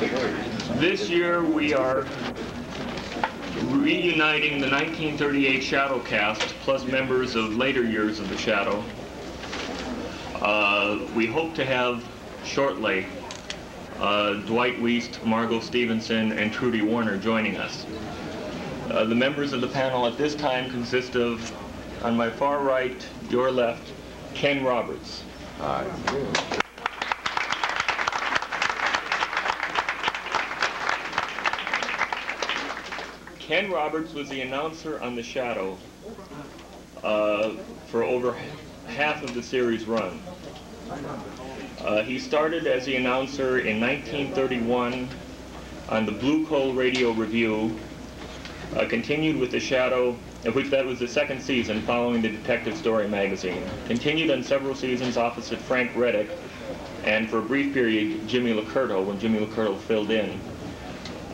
This year we are reuniting the 1938 Shadow cast plus members of later years of the Shadow. Uh, we hope to have shortly uh, Dwight Weist, Margot Stevenson, and Trudy Warner joining us. Uh, the members of the panel at this time consist of, on my far right, your left, Ken Roberts. Hi. Ken Roberts was the announcer on The Shadow uh, for over half of the series run. Uh, he started as the announcer in 1931 on the Blue Coal Radio Review, uh, continued with The Shadow, of which that was the second season following the Detective Story magazine. Continued on several seasons opposite Frank Readick, and for a brief period, Jimmy Lacurto, when Jimmy Lacurto filled in.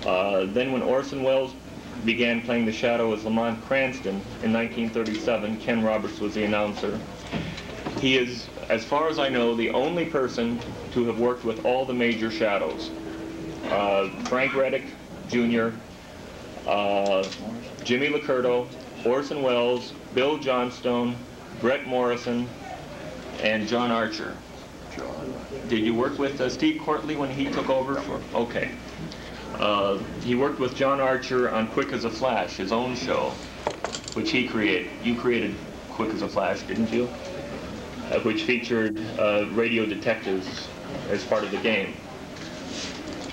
Uh, then when Orson Welles began playing The Shadow as Lamont Cranston in 1937, Ken Roberts was the announcer. He is, as far as I know, the only person to have worked with all the major Shadows. Uh, Frank Readick Jr., uh, Jimmy Lacurto, Orson Welles, Bill Johnstone, Bret Morrison, and John Archer. Did you work with uh, Steve Courtleigh when he took over? For, okay. Uh, he worked with John Archer on Quick as a Flash, his own show, which he created. You created Quick as a Flash, didn't you? Uh, which featured uh, radio detectives as part of the game.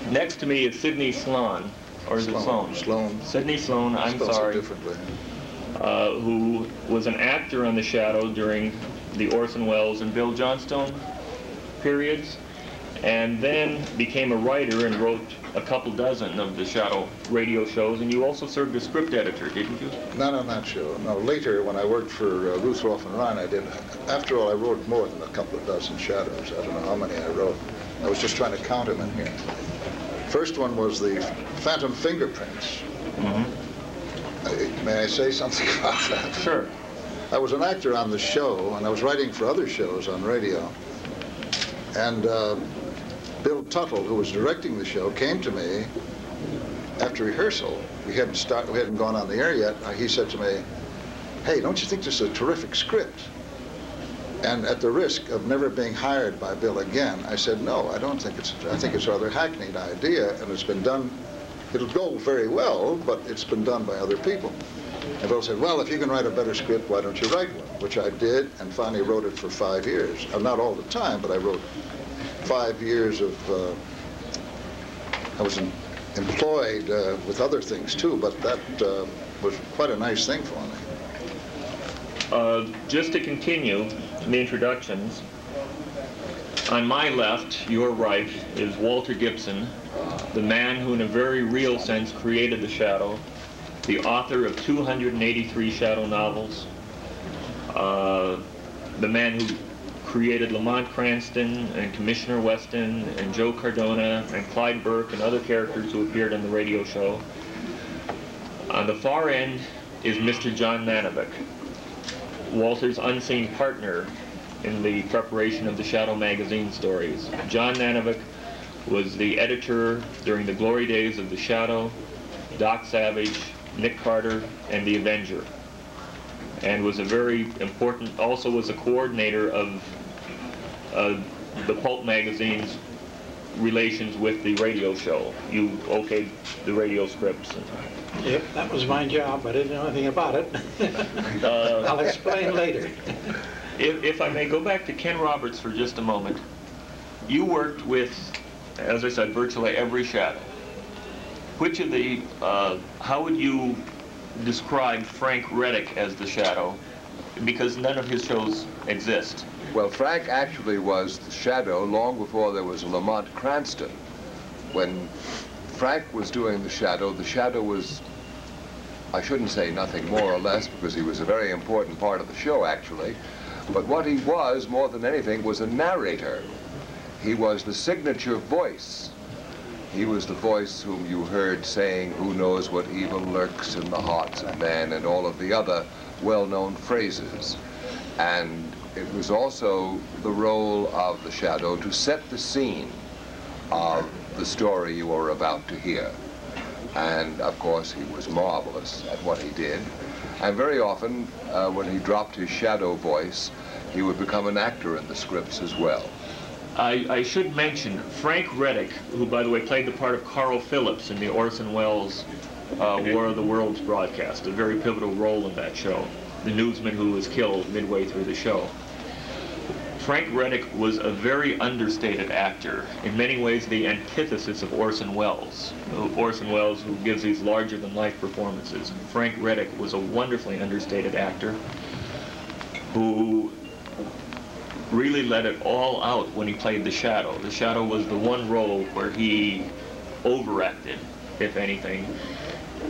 Next to me is Sidney Sloan, or is it Sloan? Sloan. Sidney Slon, I'm sorry, differently. uh, who was an actor on The Shadow during the Orson Welles and Bill Johnstone periods, and then became a writer and wrote a couple dozen of the Shadow radio shows, and you also served as script editor, didn't you? Not on that show. No, later when I worked for uh, Ruthrauff and Ryan, I did. After all, I wrote more than a couple of dozen shadows. I don't know how many I wrote. I was just trying to count them in here. First one was the Phantom Fingerprints. Uh, May I say something about that? Sure. I was an actor on the show, and I was writing for other shows on radio. And uh, Bill Tuttle, who was directing the show, came to me after rehearsal. We hadn't start, we hadn't gone on the air yet. Uh, He said to me, "Hey, don't you think this is a terrific script?" And at the risk of never being hired by Bill again, I said, "No, I don't think it's. I think it's a rather hackneyed idea, and it's been done. It'll go very well, but it's been done by other people." And Bill said, well, if you can write a better script, why don't you write one? Which I did, and finally wrote it for five years. Uh, not all the time, but I wrote five years of, uh, I was em- employed uh, with other things too, but that uh, was quite a nice thing for me. Uh, just to continue the introductions, on my left, your right, is Walter Gibson, the man who in a very real sense created the Shadow, the author of 283 Shadow novels, uh, the man who created Lamont Cranston and Commissioner Weston and Joe Cardona and Clyde Burke and other characters who appeared on the radio show. On the far end is Mr. John Nanovic, Walter's unseen partner in the preparation of the Shadow magazine stories. John Nanovic was the editor during the glory days of the Shadow, Doc Savage, Nick Carter, and the Avenger, and was a very important, also was a coordinator of the Pulp magazine's relations with the radio show. You okayed the radio scripts. And, Yep, that was my job. I didn't know anything about it. uh, I'll explain later. If, if I may go back to Ken Roberts for just a moment, you worked with, as I said, virtually every shadow. Which of the, uh, how would you describe Frank Readick as the shadow? Because none of his shows exist. Well, Frank actually was the shadow long before there was a Lamont Cranston. When Frank was doing the shadow, the shadow was, I shouldn't say nothing more or less because he was a very important part of the show actually, but what he was more than anything was a narrator. He was the signature voice. He was the voice whom you heard saying, who knows what evil lurks in the hearts of men, and all of the other well-known phrases. And it was also the role of the shadow to set the scene of the story you were about to hear. And of course, he was marvelous at what he did. And very often, uh, when he dropped his shadow voice, he would become an actor in the scripts as well. I, I should mention Frank Readick, who, by the way, played the part of Carl Phillips in the Orson Welles uh, War of the Worlds broadcast, a very pivotal role in that show, the newsman who was killed midway through the show. Frank Readick was a very understated actor, in many ways the antithesis of Orson Welles. Orson Welles, who gives these larger-than-life performances. Frank Readick was a wonderfully understated actor who really let it all out when he played the Shadow. The Shadow was the one role where he overacted, if anything.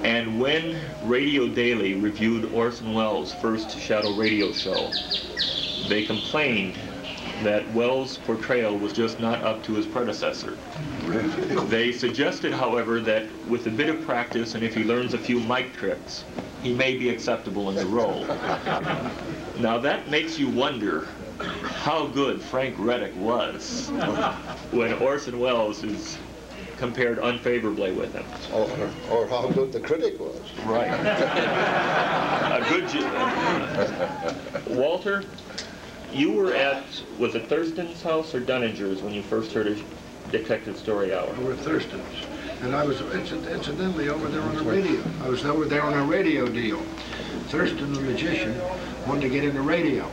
And when Radio Daily reviewed Orson Welles' first Shadow radio show, they complained that Welles' portrayal was just not up to his predecessor. They suggested, however, that with a bit of practice and if he learns a few mic tricks, he may be acceptable in the role. Now that makes you wonder how good Frank Readick was when Orson Welles is compared unfavorably with him. Or, or how good the critic was. Right. a good. ju- Walter, you were at was it Thurston's house or Dunninger's when you first heard a detective story hour? over at Thurston's. And I was incidentally over there on a radio. I was over there on a radio deal. Thurston, the magician, wanted to get into radio.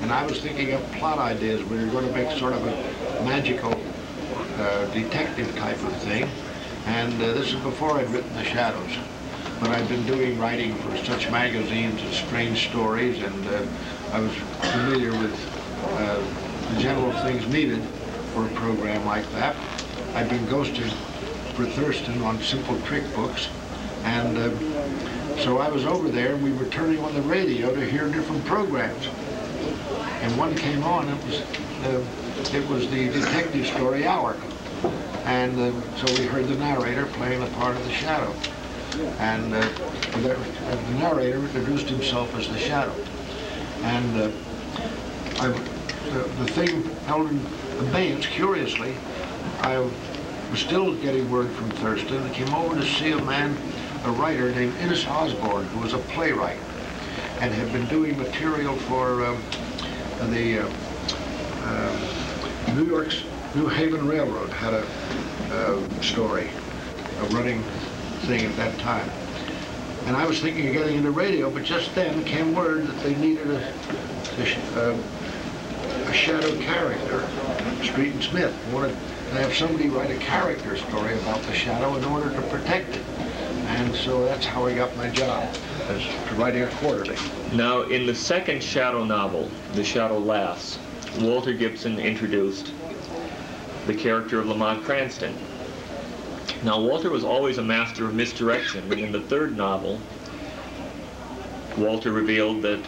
And I was thinking of plot ideas. We were going to make sort of a magical uh, detective type of thing. And uh, this is before I'd written The Shadows. But I'd been doing writing for such magazines as Strange Stories, and uh, I was familiar with uh, the general things needed for a program like that. I'd been ghosted for Thurston on simple trick books, and uh, so I was over there, and we were turning on the radio to hear different programs. And one came on, it was uh, it was the detective story hour, and uh, so we heard the narrator playing the part of the shadow, and uh, the, the narrator introduced himself as the shadow, and uh, I, the, the thing held in abeyance, curiously, I was still getting word from Thurston. I came over to see a man, a writer named Innes Osborne, who was a playwright and had been doing material for um, the uh, uh, New York's New Haven Railroad had a, uh story, a running thing at that time. And I was thinking of getting into radio, but just then came word that they needed a, a, uh, a shadow character, Street and Smith. Wanted to have somebody write a character story about the shadow in order to protect it. And so that's how I got my job, as writing a quarterly. Now, in the second Shadow novel, The Shadow Laughs, Walter Gibson introduced the character of Lamont Cranston. Now, Walter was always a master of misdirection, but in the third novel, Walter revealed that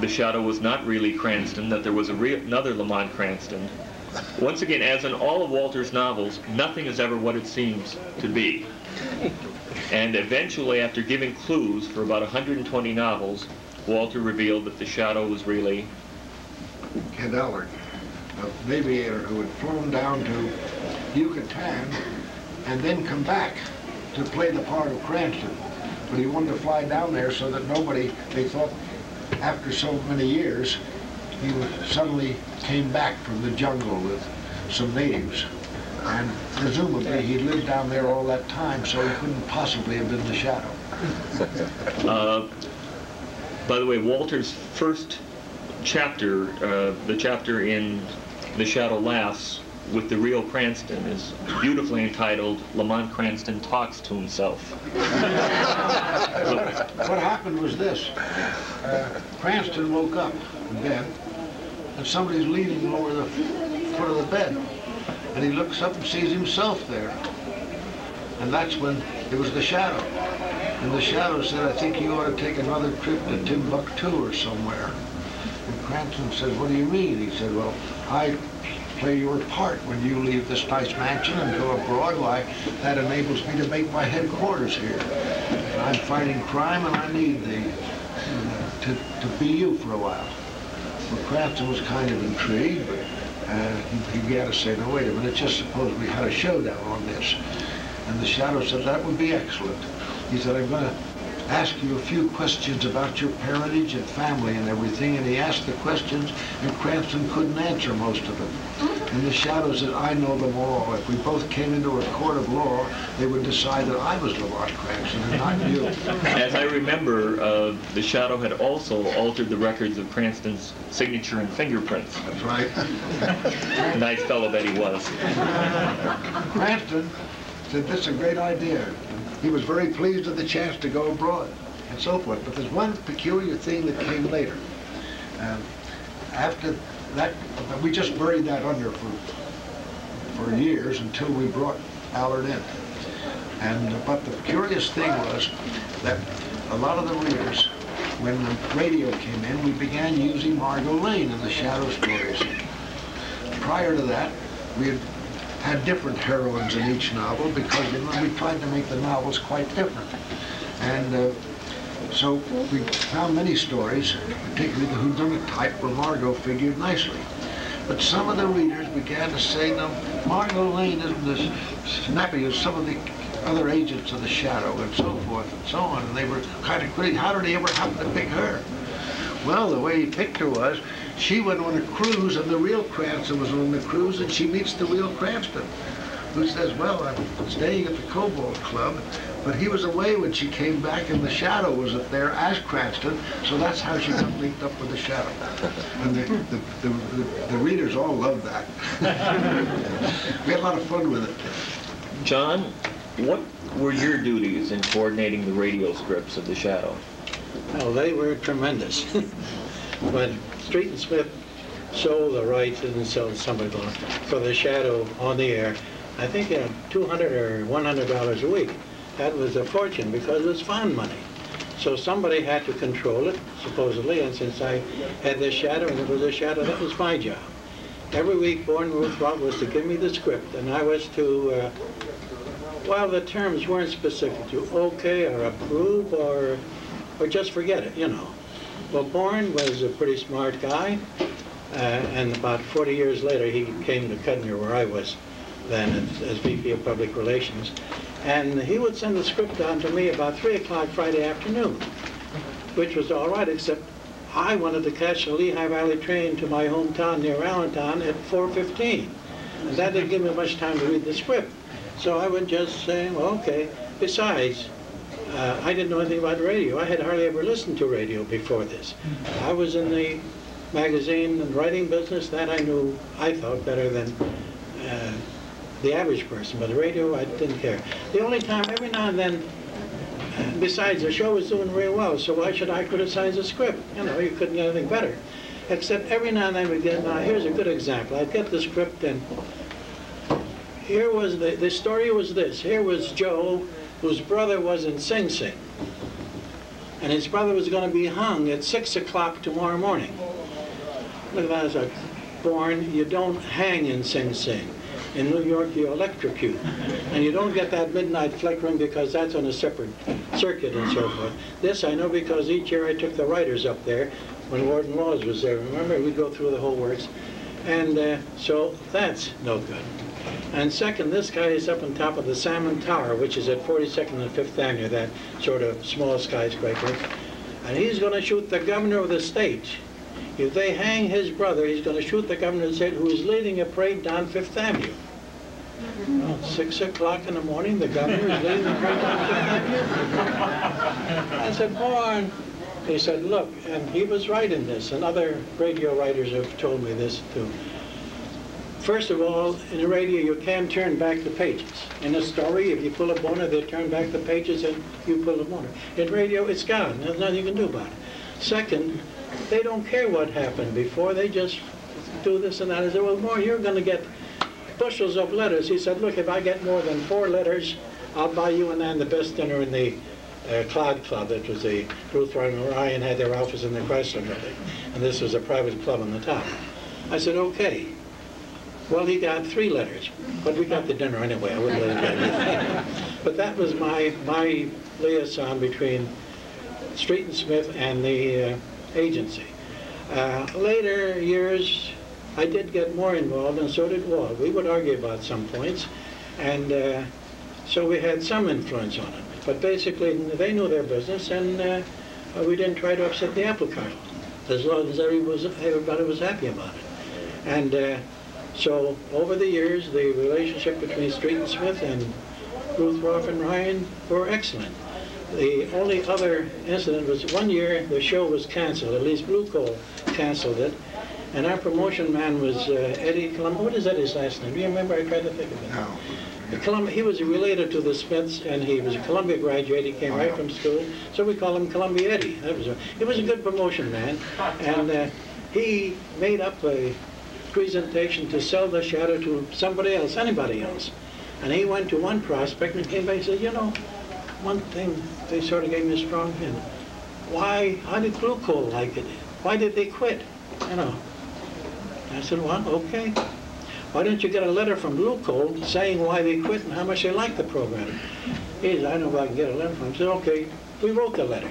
the Shadow was not really Cranston, that there was another Lamont Cranston. Once again, as in all of Walter's novels, nothing is ever what it seems to be. And eventually, after giving clues for about 120 novels, Walter revealed that the Shadow was really Kent Allard, a aviator who had flown down to Yucatan and then come back to play the part of Cranston. But he wanted to fly down there so that nobody, they thought after so many years, he suddenly came back from the jungle with some natives. And presumably he lived down there all that time, so he couldn't possibly have been the shadow. Uh, by the way, Walter's first chapter, uh, the chapter in The Shadow Laughs with the real Cranston, is beautifully entitled Lamont Cranston Talks to Himself. What happened was this. Uh, Cranston woke up in bed, and somebody's leaning over the foot of the bed. And he looks up and sees himself there. And that's when it was the shadow. And the shadow said, I think you ought to take another trip to Timbuktu or somewhere. And Cranston says, what do you mean? He said, well, I play your part when you leave this nice mansion and go abroad. Why, that enables me to make my headquarters here. And I'm fighting crime and I need the, to, to be you for a while. Well, Cranston was kind of intrigued, uh, he, he began to say, no, wait a minute, just suppose we had a showdown on this. And the Shadow said, that would be excellent. He said, I'm going to ask you a few questions about your parentage and family and everything. And he asked the questions, and Cranston couldn't answer most of them. And the Shadow said, I know them all. If we both came into a court of law, they would decide that I was Lamont Cranston and not you. As I remember, uh, the Shadow had also altered the records of Cranston's signature and fingerprints. That's right. Nice fellow that he was. Cranston said, this is a great idea. He was very pleased with the chance to go abroad and so forth. But there's one peculiar thing that came later. Um, after that, we just buried that under for, for years until we brought Allard in. And, but the curious thing was that a lot of the readers, when the radio came in, we began using Margot Lane in the Shadow stories. Prior to that, we had had different heroines in each novel because you know, we tried to make the novels quite different. And uh, so we found many stories, particularly the whodunit type, where Margot figured nicely. But some of the readers began to say, no, Margot Lane isn't as snappy as some of the other agents of the Shadow and so forth and so on. And they were kind of critical. How did he ever happen to pick her? Well, the way he picked her was, she went on a cruise and the real Cranston was on the cruise and she meets the real Cranston who says, well, I'm staying at the Cobalt Club, but he was away when she came back and the Shadow was up there as Cranston, so that's how she got linked up with the Shadow. And the, the, the, the, the readers all loved that. we had a lot of fun with it. John, what were your duties in coordinating the radio scripts of the Shadow? Oh, they were tremendous. when Street and Smith sold the rights and sold somebody going for the Shadow on the air, I think uh, 200 or 100 dollars a week. That was a fortune because it was fund money. So somebody had to control it, supposedly, and since I had this shadow and it was a shadow, that was my job. Every week, Bournemouth Rock was to give me the script, and I was to, uh, well, the terms weren't specific, to okay or approve or, or just forget it, you know. Well, Bourne was a pretty smart guy, uh, and about 40 years later, he came to Cudmere, where I was then as, as VP of Public Relations. And he would send the script down to me about 3 o'clock Friday afternoon, which was all right, except I wanted to catch the Lehigh Valley train to my hometown near Allentown at 4.15. And that didn't give me much time to read the script. So I would just say, well, okay. Besides, uh, I didn't know anything about radio. I had hardly ever listened to radio before this. I was in the magazine and writing business. That I knew, I thought, better than uh, the average person, but the radio, I didn't care. The only time, every now and then, uh, besides, the show was doing real well, so why should I criticize the script? You know, you couldn't get anything better. Except every now and then we get, now here's a good example. I'd get the script and here was, the, the story was this. Here was Joe, whose brother was in Sing Sing. And his brother was going to be hung at 6 o'clock tomorrow morning. Look at that, as a born, you don't hang in Sing Sing. In New York, you electrocute. And you don't get that midnight flickering because that's on a separate circuit and so forth. This I know because each year I took the writers up there when Warden Lawes was there. Remember, we'd go through the whole works. And uh, so that's no good. And second, this guy is up on top of the Salmon Tower, which is at 42nd and 5th Avenue, that sort of small skyscraper. And he's going to shoot the governor of the state. If they hang his brother, he's going to shoot the governor of the state who is leading a parade down Fifth Avenue. Well, 6 o'clock in the morning, the governor is leading the parade down Fifth Avenue. I said, Bourne. He said, look, and he was right in this, and other radio writers have told me this too. First of all, in the radio, you can turn back the pages. In a story, if you pull a boner, they turn back the pages and you pull a boner. In radio, it's gone. There's nothing you can do about it. Second, they don't care what happened before. They just do this and that. I said, well, more, you're going to get bushels of letters. He said, look, if I get more than four letters, I'll buy you and Ann the best dinner in the uh, Cloud Club. That was the Ruthrauff and Ryan had their office in the Chrysler building. And this was a private club on the top. I said, okay. Well, he got three letters, but we got the dinner anyway. I wouldn't let him but that was my, my liaison between Street and Smith and the uh, agency. Uh, later years, I did get more involved, and so did Walt. We would argue about some points, and uh, so we had some influence on it. But basically, they knew their business, and uh, we didn't try to upset the apple cart, as long as everybody was, happy about it. And uh, so, over the years, the relationship between Street and Smith and Ruthrauff and Ryan were excellent. The only other incident was one year the show was canceled, at least Blue Coal canceled it, and our promotion man was uh, Eddie Colum. What is Eddie's last name? Do you remember? I tried to think of it. No. Colum- he was related to the Smiths, and he was a Columbia graduate. He came right from school, so we call him Columbia Eddie. That was a, he was a good promotion man, and uh, he made up a presentation to sell the shadow to somebody else, anybody else. And he went to one prospect and came back and said, you know, one thing they sort of gave me a strong hint. Why? How did Blue Coal like it? Why did they quit? You know. I said, well, okay. Why don't you get a letter from Blue Coal saying why they quit and how much they liked the program? He said, I know if I can get a letter from him. I said, okay. We wrote the letter.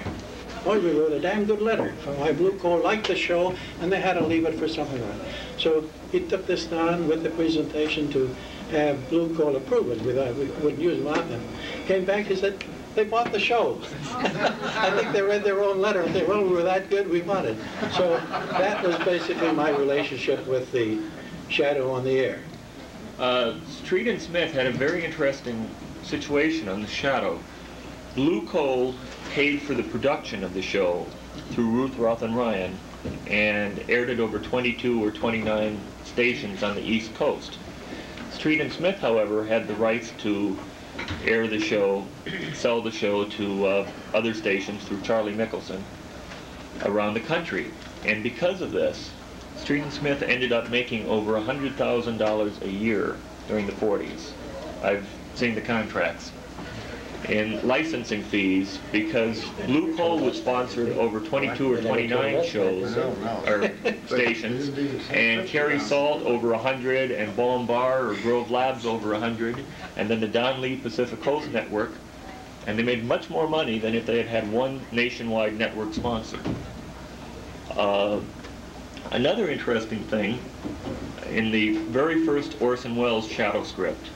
Boy, we wrote a damn good letter from why Blue Coal liked the show and they had to leave it for something else. So he took this down with the presentation to have Blue Coal approve it. We thought we wouldn't use them. Came back, he said, they bought the show. I think they read their own letter and they, well, we were that good, we bought it. So that was basically my relationship with the Shadow on the Air. Uh, Street and Smith had a very interesting situation on the Shadow. Blue Coal paid for the production of the show through Ruthrauff and Ryan and aired it over 22 or 29 stations on the East Coast. Street and Smith, however, had the rights to air the show, sell the show to uh, other stations through Charlie Michelson around the country. And because of this, Street and Smith ended up making over $100,000 a year during the 40s. I've seen the contracts. In licensing fees, because Blue Coal was sponsored over 22 or 29 shows, or stations, and Carey Salt over 100, and Bone Bar or Grove Labs over 100, and then the Don Lee Pacific Coast Network, and they made much more money than if they had had one nationwide network sponsor. Uh, Another interesting thing, in the very first Orson Welles shadow script,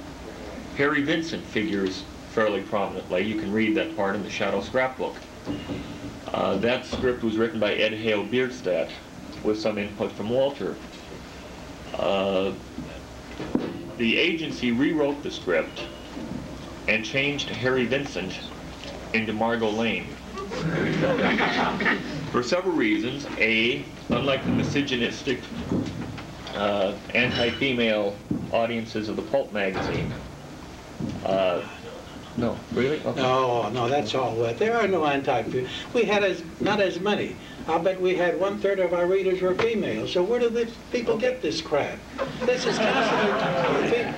Harry Vincent figures fairly prominently. You can read that part in the shadow scrapbook. Uh, that script was written by Ed Hale Bierstadt with some input from Walter. Uh, the agency rewrote the script and changed Harry Vincent into Margot Lane. For several reasons. A, unlike the misogynistic, uh, anti-female audiences of the pulp magazine. Uh, no, really? Okay. No, no, that's all wet. There are no anti We had as, not as many. I'll bet we had one-third of our readers were female. So where do the people get this crap? This is constantly...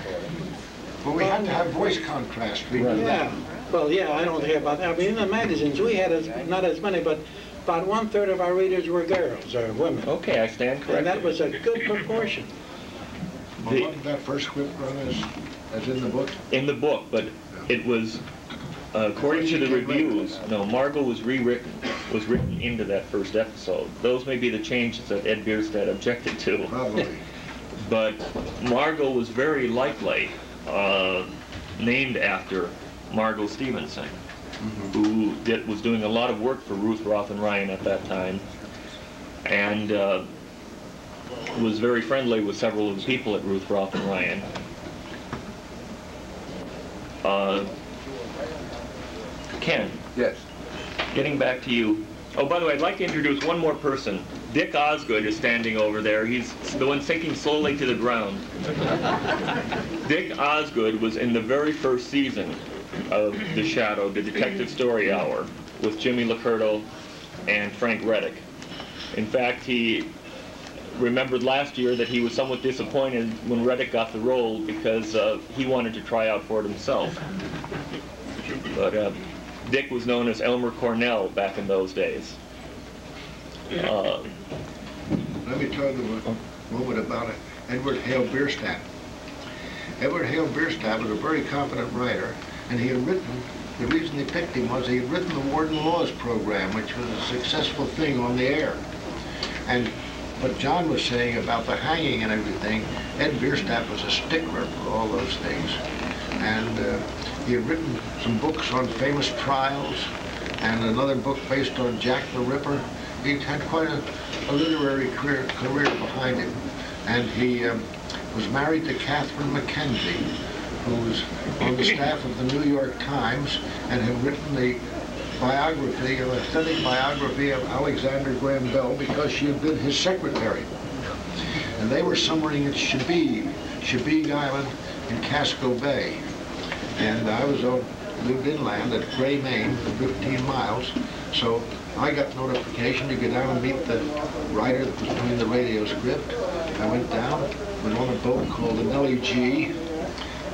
But we had to have voice contrast. We knew that. Yeah, well, yeah, I don't hear about that. I mean, in the magazines, we had as, not as many, but about one-third of our readers were girls or women. Okay, I stand corrected. And that was a good proportion. Well, wasn't that first script run as, as in the book? in the book, but it was, uh, according to the reviews, no, Margot was rewritten, was written into that first episode. Those may be the changes that Ed Bierstadt objected to. Probably. But Margot was very likely uh, named after Margot Stevenson, who did, was doing a lot of work for Ruthrauff and Ryan at that time, and uh, was very friendly with several of the people at Ruthrauff and Ryan. Uh, Ken, Yes. getting back to you. Oh, by the way, I'd like to introduce one more person. Dick Osgood is standing over there. He's the one sinking slowly to the ground. Dick Osgood was in the very first season of The Shadow, the Detective Story Hour, with Jimmy Lacurto and Frank Readick. In fact, he remembered last year that he was somewhat disappointed when Readick got the role because uh, he wanted to try out for it himself. But uh, Dick was known as Elmer Cornell back in those days. Uh, Let me tell you a moment about it. Edward Hale Bierstadt. Edward Hale Bierstadt was a very competent writer, and he had written, the reason they picked him was he had written the Warden Lawes program, which was a successful thing on the air. And what John was saying about the hanging and everything, Ed Bierstadt was a stickler for all those things. And uh, he had written some books on famous trials and another book based on Jack the Ripper. He had quite a, a literary career, career behind him. And he um, was married to Catherine Mackenzie, who was on the staff of the New York Times and had written the biography, an authentic biography of Alexander Graham Bell because she had been his secretary. And they were summering at Chebeague, Chebeague Island in Casco Bay. And I was on, lived inland at Gray, Maine, for 15 miles. So I got notification to go down and meet the writer that was doing the radio script. I went down, was on a boat called the Nellie G,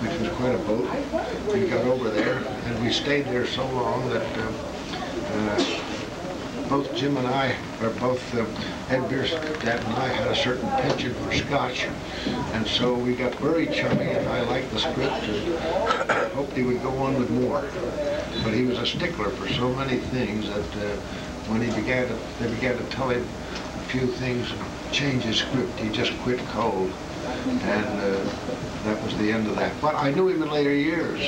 which was quite a boat. We got over there, and we stayed there so long that uh, uh, both Jim and I, or both uh, Ed Bierstadt and I had a certain penchant for scotch, and so we got very chummy, and I liked the script, and hoped he would go on with more. But he was a stickler for so many things that uh, when he began to, they began to tell him a few things and change his script, he just quit cold, and uh, that was the end of that. But I knew him in later years,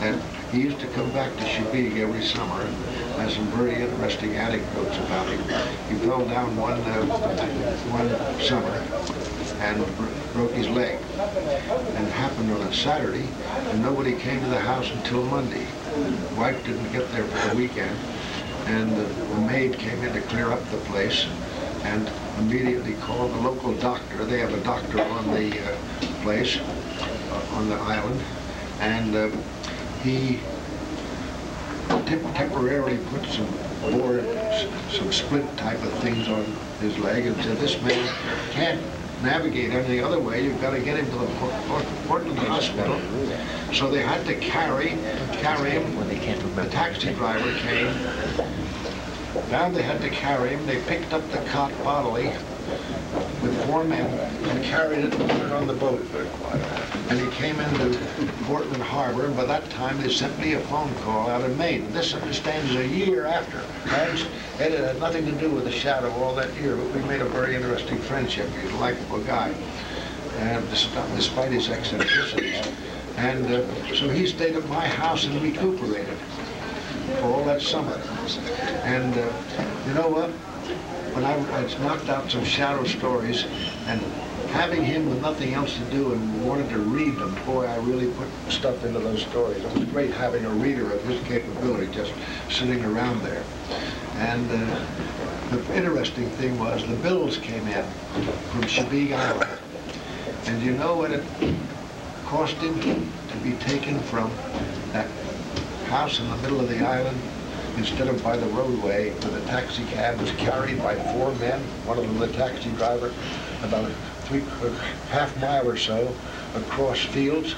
and he used to come back to Chebeague every summer and has some very interesting anecdotes about him. He fell down one uh, one summer and bro- broke his leg. And it happened on a Saturday, and nobody came to the house until Monday. Wife didn't get there for the weekend, and the maid came in to clear up the place, and immediately called the local doctor. They have a doctor on the uh, place, uh, on the island, and uh, he temporarily put some board, some splint type of things on his leg and said, this man can't navigate any other way, you've got to get him to the Port- Port- Portland Hospital. So they had to carry, carry him, the taxi driver came, found they had to carry him, they picked up the cot bodily with four men and carried it and put it on the boat. And he came into Portland Harbor, and by that time they sent me a phone call out of Maine. This understands a year after. And it had nothing to do with the shadow all that year, but we made a very interesting friendship. He's a likable guy, and despite despite his eccentricities. And uh, so he stayed at my house and recuperated for all that summer. And uh, you know what? When I, I knocked out some shadow stories and having him with nothing else to do and wanted to read them, boy, I really put stuff into those stories. It was great having a reader of his capability just sitting around there. And uh, the interesting thing was the bills came in from Chebeague Island. And you know what it cost him to be taken from that house in the middle of the island instead of by the roadway where the taxi cab was carried by four men, one of them the taxi driver, about three, a half mile or so across fields.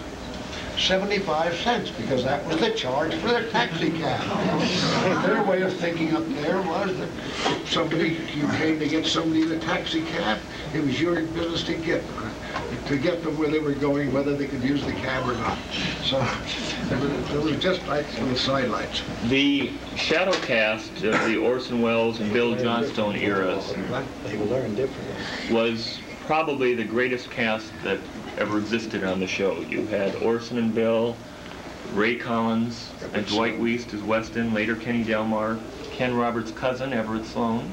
75 cents because that was the charge for the taxi cab. Their way of thinking up there was that somebody, you came to get somebody in a taxi cab, it was your business to get to get them where they were going, whether they could use the cab or not. So it was, just lights just the little sidelights. The shadow cast of the Orson Welles and Bill Johnstone eras They learn differently. was probably the greatest cast that ever existed on the show. You had Orson and Bill, Ray Collins, and Dwight Weist as Weston, later Kenny Delmar, Ken Roberts' cousin, Everett Sloane.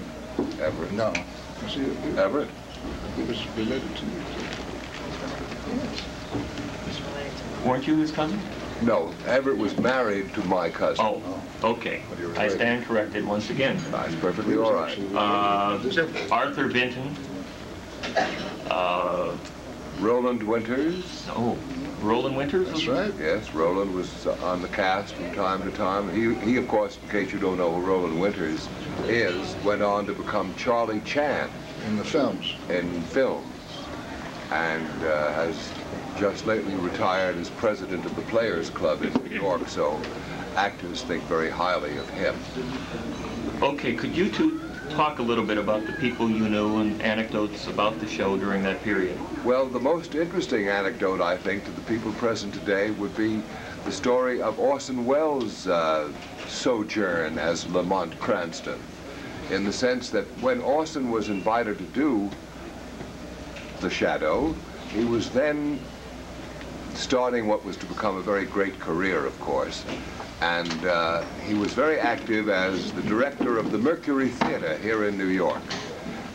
Everett. No. Everett. He was related to me. Weren't you his cousin? No, Everett was married to my cousin. Oh, okay. I stand corrected once again. That's perfectly all right. Uh, Arthur Benton. Uh, Roland Winters. oh, Roland Winters? That's right. Yes, Roland was uh, on the cast from time to time. He, he, of course, in case you don't know who Roland Winters is, went on to become Charlie Chan In the films. in films and uh, has just lately retired as president of the Players Club in New York, so actors think very highly of him. Okay, could you two talk a little bit about the people you knew and anecdotes about the show during that period? Well, the most interesting anecdote, I think, to the people present today would be the story of Orson Welles' uh, sojourn as Lamont Cranston, in the sense that when Orson was invited to do The Shadow. He was then starting what was to become a very great career, of course. And uh, he was very active as the director of the Mercury Theater here in New York.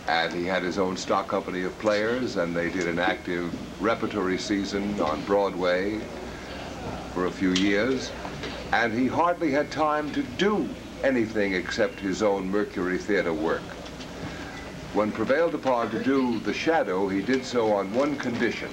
And he had his own stock company of players, and they did an active repertory season on Broadway for a few years. And he hardly had time to do anything except his own Mercury Theater work. When prevailed upon to do The Shadow, he did so on one condition,